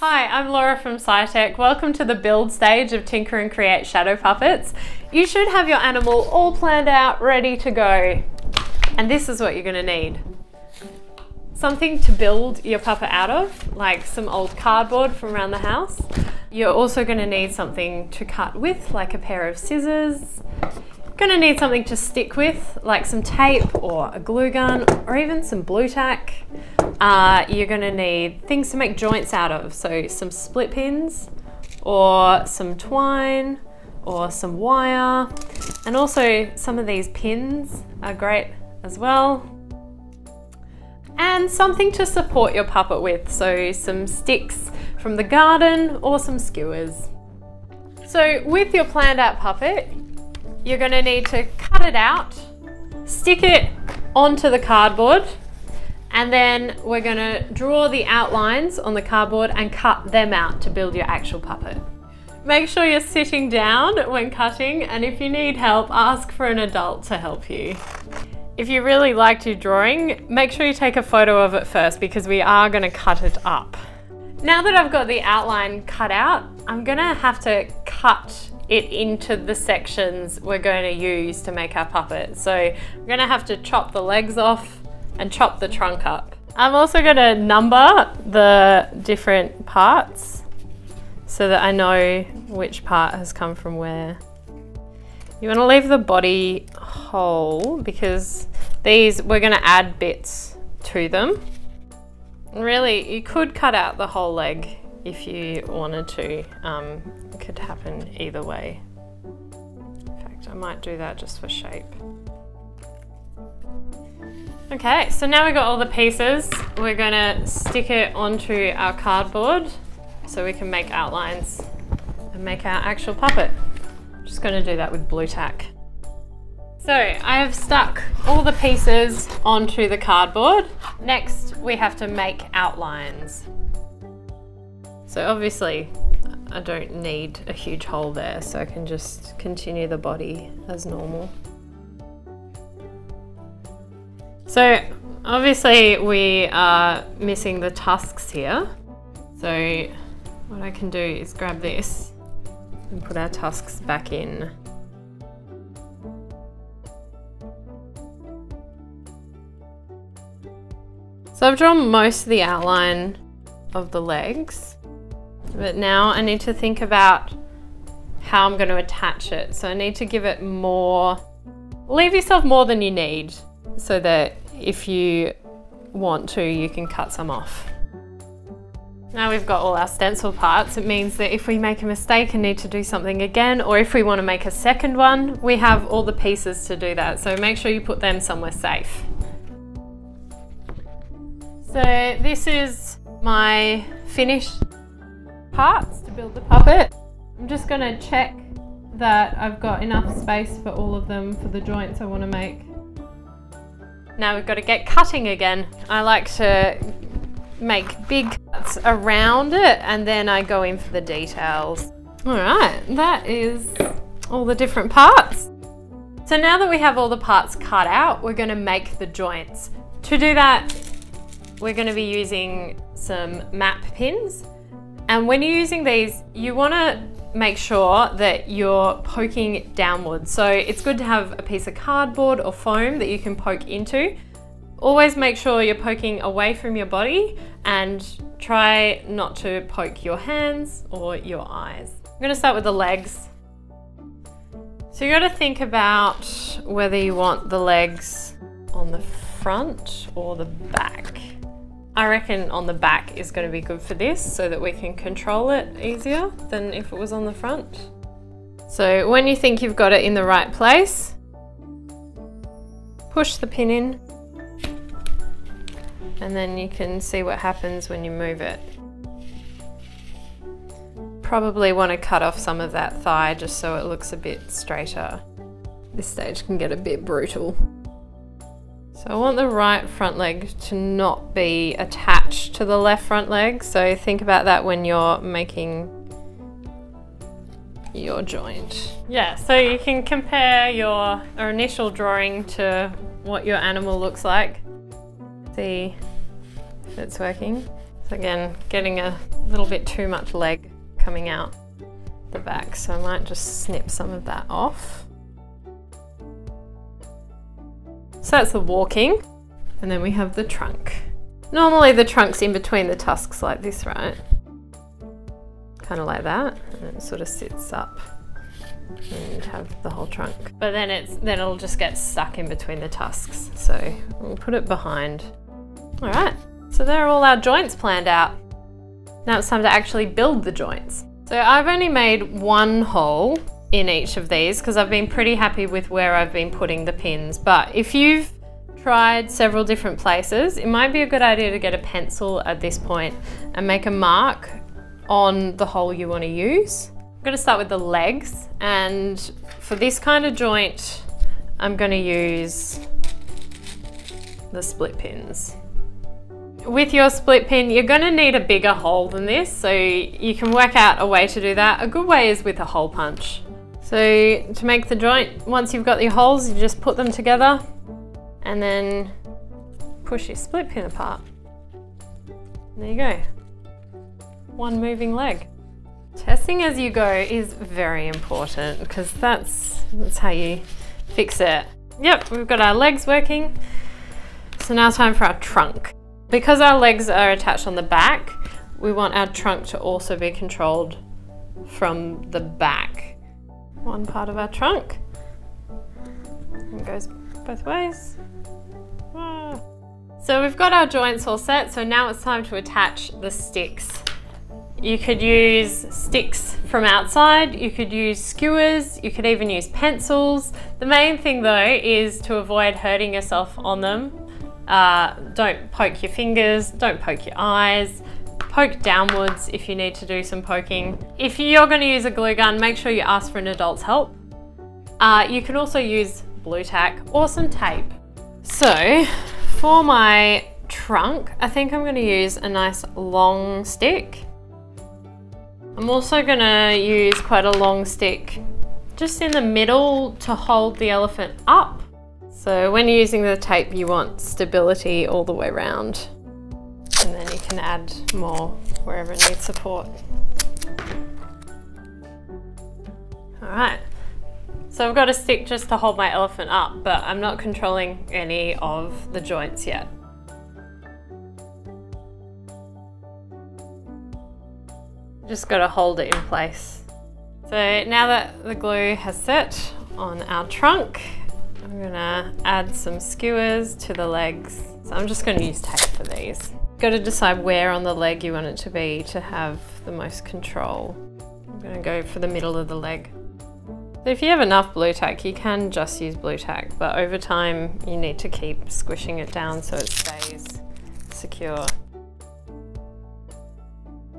Hi, I'm Laura from SciTech. Welcome to the build stage of Tinker and Create Shadow Puppets. You should have your animal all planned out, ready to go. And this is what you're gonna need. Something to build your puppet out of, like some old cardboard from around the house. You're also gonna need something to cut with, like a pair of scissors. Gonna need something to stick with, like some tape or a glue gun or even some Blu Tack. Uh, you're gonna need things to make joints out of, so some split pins or some twine or some wire. And also some of these pins are great as well. And something to support your puppet with, so some sticks from the garden or some skewers. So with your planned out puppet, you're gonna need to cut it out, stick it onto the cardboard, and then we're gonna draw the outlines on the cardboard and cut them out to build your actual puppet. Make sure you're sitting down when cutting, and if you need help, ask for an adult to help you. If you really liked your drawing, make sure you take a photo of it first because we are gonna cut it up. Now that I've got the outline cut out, I'm gonna have to cut it into the sections we're going to use to make our puppet. So I'm going to have to chop the legs off and chop the trunk up. I'm also going to number the different parts so that I know which part has come from where. You want to leave the body whole because these, we're going to add bits to them. Really, you could cut out the whole leg if you wanted to. Um, it could happen either way. In fact, I might do that just for shape. Okay, so now we've got all the pieces. We're gonna stick it onto our cardboard so we can make outlines and make our actual puppet. I'm just gonna do that with Blu Tack. So I have stuck all the pieces onto the cardboard. Next, we have to make outlines. So obviously I don't need a huge hole there, so I can just continue the body as normal. So obviously we are missing the tusks here. So what I can do is grab this and put our tusks back in. So I've drawn most of the outline of the legs. But now I need to think about how I'm going to attach it. So I need to give it more, leave yourself more than you need so that if you want to, you can cut some off. Now we've got all our stencil parts, it means that if we make a mistake and need to do something again, or if we want to make a second one, we have all the pieces to do that. So make sure you put them somewhere safe. So this is my finished parts to build the puppet. I'm just going to check that I've got enough space for all of them for the joints I want to make. Now we've got to get cutting again. I like to make big cuts around it and then I go in for the details. All right, that is all the different parts. So now that we have all the parts cut out, we're gonna make the joints. To do that, we're gonna be using some map pins and when you're using these, you wanna make sure that you're poking downwards. So it's good to have a piece of cardboard or foam that you can poke into. Always make sure you're poking away from your body and try not to poke your hands or your eyes. I'm gonna start with the legs. So you gotta think about whether you want the legs on the front or the back. I reckon on the back is going to be good for this so that we can control it easier than if it was on the front. So when you think you've got it in the right place, push the pin in and then you can see what happens when you move it. Probably want to cut off some of that thigh just so it looks a bit straighter. This stage can get a bit brutal. So I want the right front leg to not be attached to the left front leg. So think about that when you're making your joint. Yeah, so you can compare your initial drawing to what your animal looks like. See if it's working. So again, getting a little bit too much leg coming out the back, so I might just snip some of that off. So that's the walking, and then we have the trunk. Normally the trunk's in between the tusks like this, right? Kind of like that, and it sort of sits up and have the whole trunk. But then it's then it'll just get stuck in between the tusks. So we'll put it behind. All right, so there are all our joints planned out. Now it's time to actually build the joints. So I've only made one hole in each of these because I've been pretty happy with where I've been putting the pins. But if you've tried several different places, it might be a good idea to get a pencil at this point and make a mark on the hole you want to use. I'm going to start with the legs and for this kind of joint I'm going to use the split pins. With your split pin you're going to need a bigger hole than this so you can work out a way to do that. A good way is with a hole punch. So to make the joint, once you've got your holes you just put them together and then push your split pin apart. There you go. One moving leg. Testing as you go is very important because that's, that's how you fix it. Yep, we've got our legs working. So now time for our trunk. Because our legs are attached on the back, we want our trunk to also be controlled from the back. One part of our trunk. And It goes both ways. Ah. So we've got our joints all set, so now it's time to attach the sticks. You could use sticks from outside, you could use skewers, you could even use pencils. The main thing though is to avoid hurting yourself on them. Uh, don't poke your fingers, don't poke your eyes, poke downwards if you need to do some poking. If you're going to use a glue gun, make sure you ask for an adult's help. Uh, you can also use Blu Tack or some tape. So for my trunk, I think I'm going to use a nice long stick. I'm also gonna use quite a long stick just in the middle to hold the elephant up. So when you're using the tape, you want stability all the way around. Can add more wherever it needs support. All right. So I've got a stick just to hold my elephant up, but I'm not controlling any of the joints yet. Just got to hold it in place. So now that the glue has set on our trunk, I'm gonna add some skewers to the legs. So I'm just gonna use tape for these. Got to decide where on the leg you want it to be to have the most control. I'm gonna go for the middle of the leg. If you have enough Blu Tack, you can just use Blu Tack, but over time you need to keep squishing it down so it stays secure.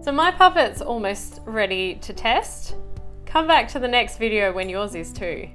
So my puppet's almost ready to test. Come back to the next video when yours is too.